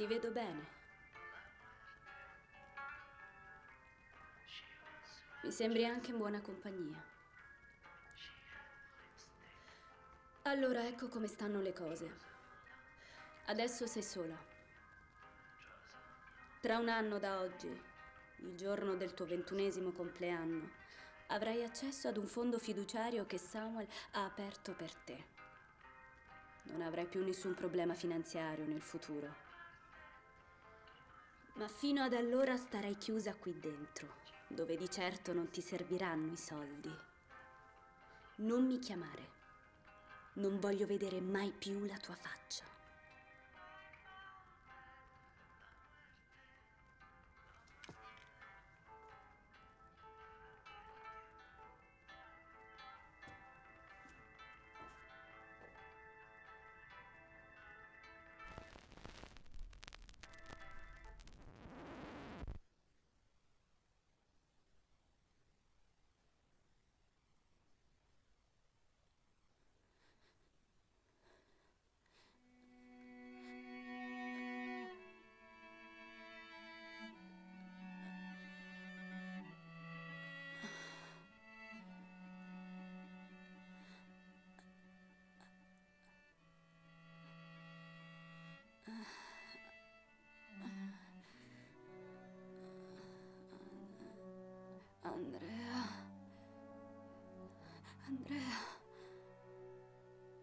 Ti vedo bene. Mi sembri anche in buona compagnia. Allora ecco come stanno le cose. Adesso sei sola. Tra un anno da oggi, il giorno del tuo ventunesimo compleanno, avrai accesso ad un fondo fiduciario che Samuel ha aperto per te. Non avrai più nessun problema finanziario nel futuro. Ma fino ad allora starai chiusa qui dentro, dove di certo non ti serviranno i soldi. Non mi chiamare. Non voglio vedere mai più la tua faccia.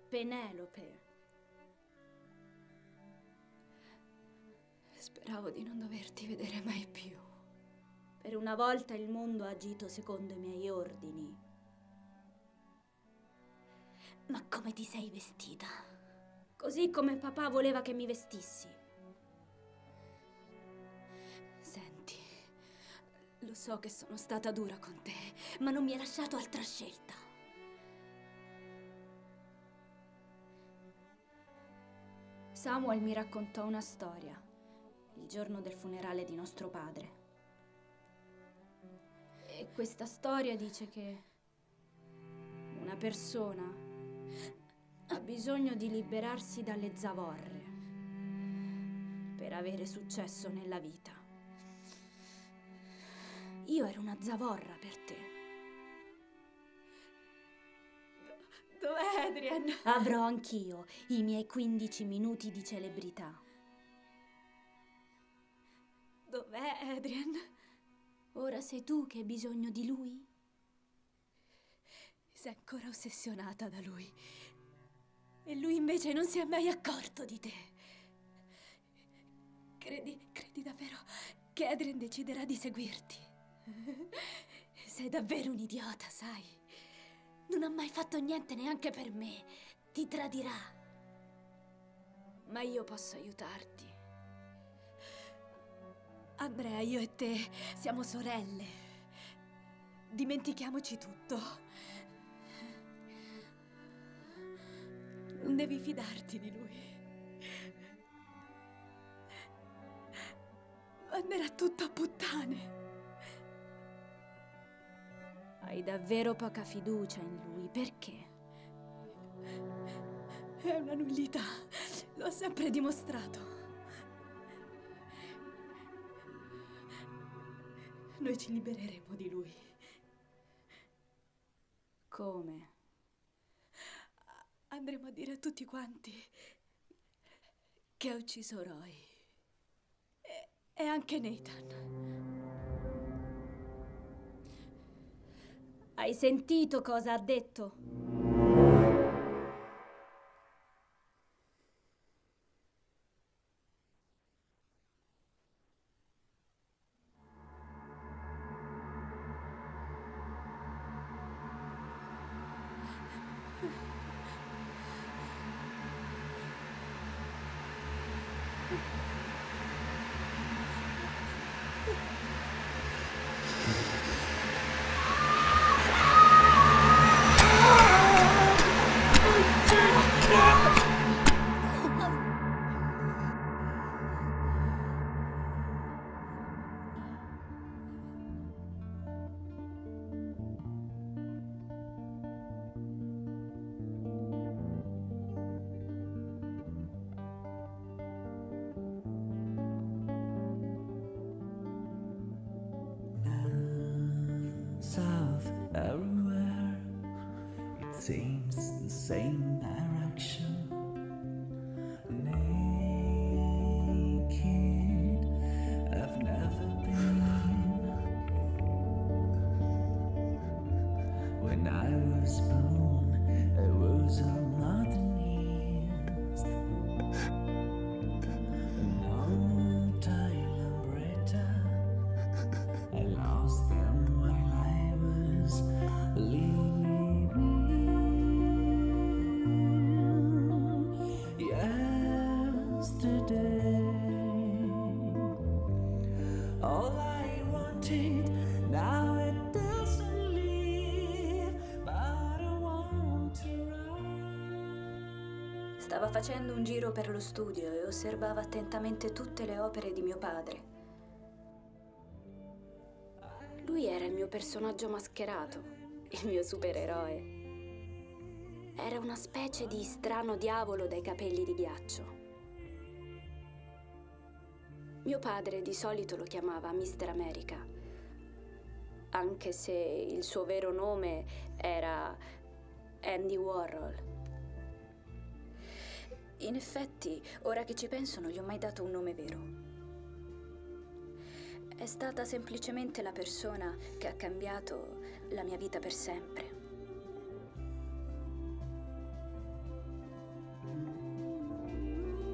Penelope. Speravo di non doverti vedere mai più. Per una volta il mondo ha agito secondo i miei ordini. Ma come ti sei vestita? Così come papà voleva che mi vestissi. Senti, lo so che sono stata dura con te, ma non mi hai lasciato altra scelta. Samuel mi raccontò una storia il giorno del funerale di nostro padre. E questa storia dice che una persona ha bisogno di liberarsi dalle zavorre. per avere successo nella vita. Io ero una zavorra per te. Dov'è Adrian? Avrò anch'io i miei 15 minuti di celebrità. Dov'è Adrian? Ora sei tu che hai bisogno di lui? Sei ancora ossessionata da lui. E lui invece non si è mai accorto di te. Credi, credi davvero che Adrian deciderà di seguirti? Sei davvero un idiota, sai? Non ha mai fatto niente neanche per me. Ti tradirà. Ma io posso aiutarti. Andrea, io e te siamo sorelle. Dimentichiamoci tutto. Non devi fidarti di lui. Andrà tutto a puttane. Hai davvero poca fiducia in lui, perché? È una nullità, l'ho sempre dimostrato. Noi ci libereremo di lui. Come? Andremo a dire a tutti quanti che ha ucciso Roy. E, e anche Nathan. Hai sentito cosa ha detto? Facendo un giro per lo studio e osservava attentamente tutte le opere di mio padre. Lui era il mio personaggio mascherato, il mio supereroe. Era una specie di strano diavolo dai capelli di ghiaccio. Mio padre di solito lo chiamava Mister America, anche se il suo vero nome era Andy Warhol. In effetti, ora che ci penso, non gli ho mai dato un nome vero. È stata semplicemente la persona che ha cambiato la mia vita per sempre.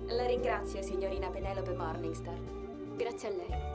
La ringrazio, signorina Penelope Morningstar. Grazie a lei.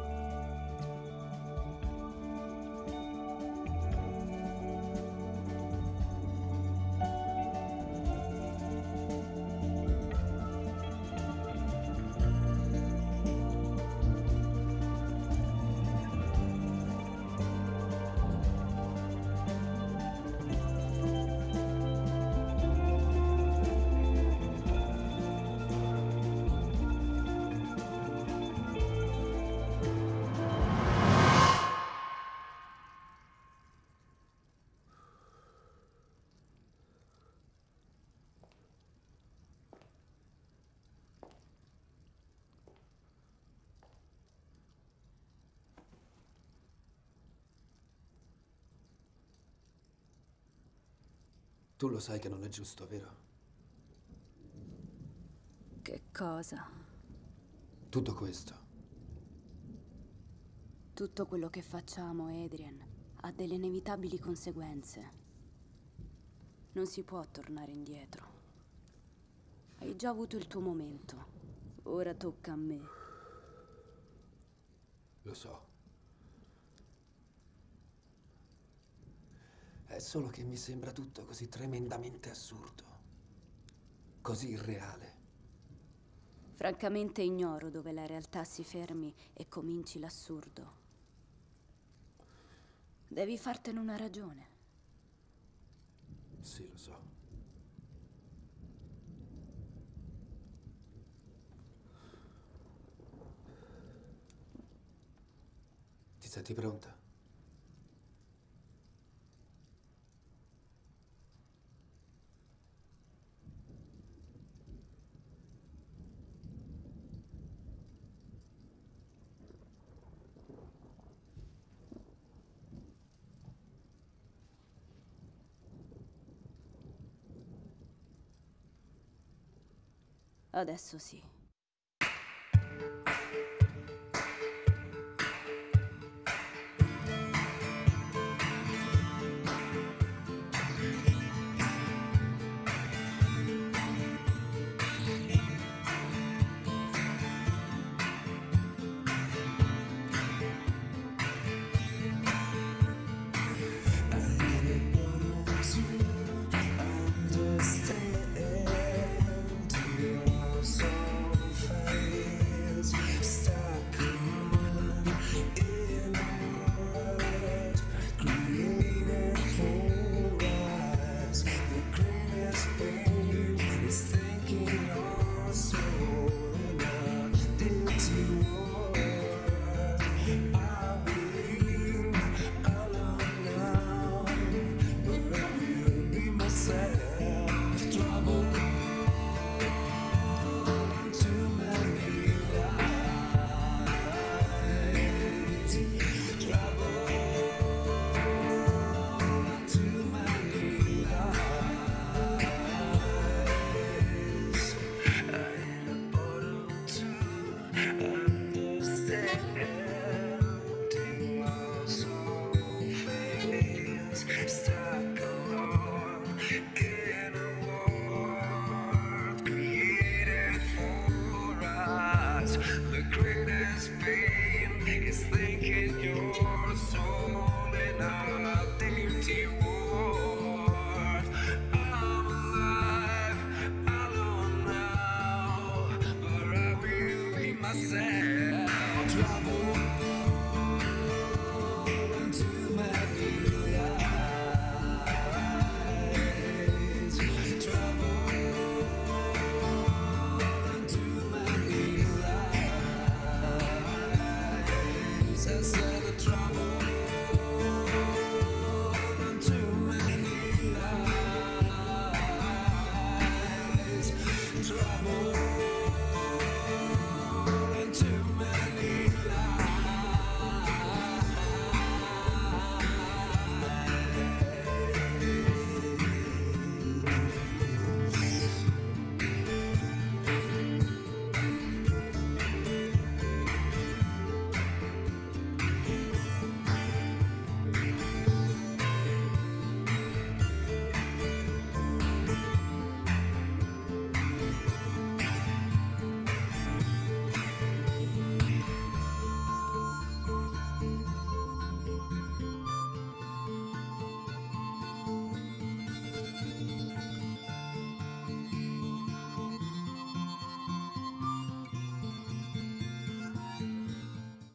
Tu lo sai che non è giusto, vero? Che cosa? Tutto questo. Tutto quello che facciamo, Adrian, ha delle inevitabili conseguenze. Non si può tornare indietro. Hai già avuto il tuo momento. Ora tocca a me. Lo so. È solo che mi sembra tutto così tremendamente assurdo. Così irreale. Francamente ignoro dove la realtà si fermi e cominci l'assurdo. Devi fartene una ragione. Sì, lo so. Ti senti pronta? Adesso sì.